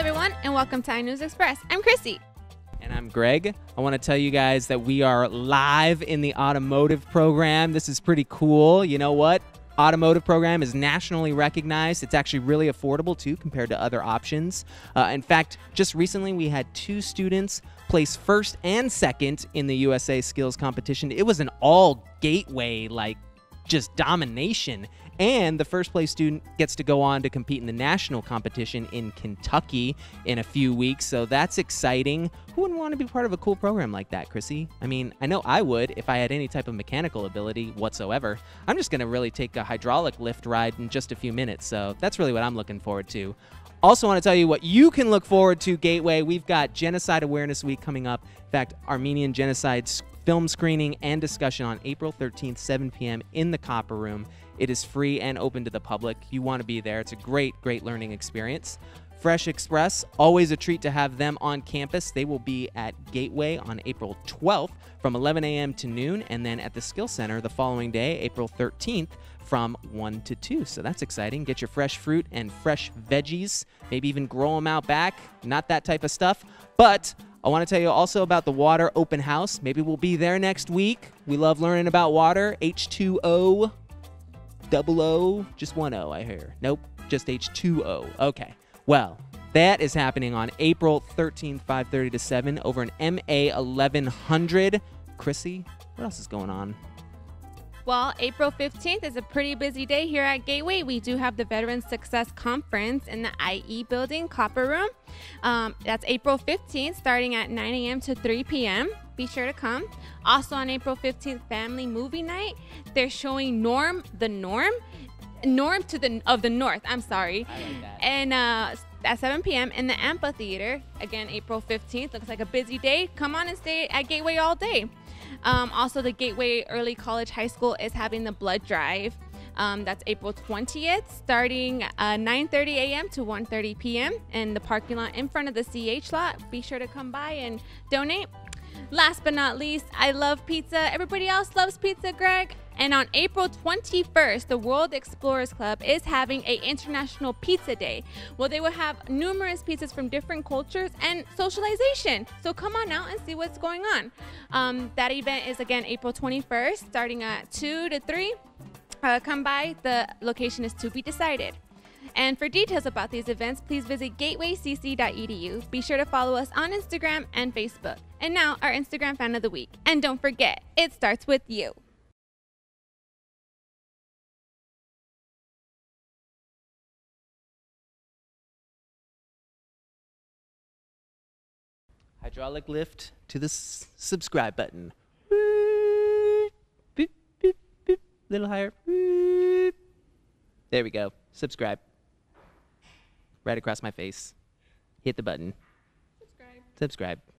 everyone, and welcome to iNews Express. I'm Chrissy. And I'm Greg. I want to tell you guys that we are live in the automotive program. This is pretty cool. You know what? Automotive program is nationally recognized. It's actually really affordable too compared to other options. Uh, in fact, just recently we had two students place first and second in the USA Skills competition. It was an all gateway, like just domination. And the first place student gets to go on to compete in the national competition in Kentucky in a few weeks. So that's exciting. Who wouldn't want to be part of a cool program like that, Chrissy? I mean, I know I would if I had any type of mechanical ability whatsoever. I'm just going to really take a hydraulic lift ride in just a few minutes. So that's really what I'm looking forward to. Also, want to tell you what you can look forward to, Gateway. We've got Genocide Awareness Week coming up. In fact, Armenian genocide film screening and discussion on April 13th, 7 p.m. in the Copper Room. It is free and open to the public. You want to be there. It's a great, great learning experience. Fresh Express, always a treat to have them on campus. They will be at Gateway on April 12th from 11 a.m. to noon, and then at the Skill Center the following day, April 13th, from 1 to 2. So that's exciting. Get your fresh fruit and fresh veggies, maybe even grow them out back. Not that type of stuff. But I want to tell you also about the water open house. Maybe we'll be there next week. We love learning about water. H2O double O, just one O, I hear. Nope, just H2O. Okay. Well, that is happening on April 13th, 5:30 to 7 over in MA 1100. Chrissy, what else is going on? Well, April 15th is a pretty busy day here at Gateway. We do have the Veterans Success Conference in the IE building, Copper Room. Um, that's April 15th, starting at 9 a.m. to 3 p.m. Be sure to come. Also on April 15th, Family Movie Night. They're showing Norm the Norm. Norm to the of the North. I'm sorry. I like that. And uh, at 7 p.m. in the amphitheater. Again, April 15th. Looks like a busy day. Come on and stay at Gateway all day. Um, also, the Gateway Early College High School is having the blood drive. Um, that's April 20th, starting uh, 9:30 a.m. to 1:30 p.m. in the parking lot in front of the CH lot. Be sure to come by and donate. Last but not least, I love pizza. Everybody else loves pizza, Greg. And on April 21st, the World Explorers Club is having a International Pizza Day. Well, they will have numerous pizzas from different cultures and socialization. So come on out and see what's going on. Um, that event is again April 21st, starting at 2 to 3. Uh, come by. The location is to be decided. And for details about these events, please visit gatewaycc.edu. Be sure to follow us on Instagram and Facebook. And now, our Instagram fan of the week. And don't forget, it starts with you. Hydraulic lift to the s- subscribe button. Boop, boop, boop. Little higher. There we go. Subscribe. Right across my face. Hit the button. Subscribe. Subscribe.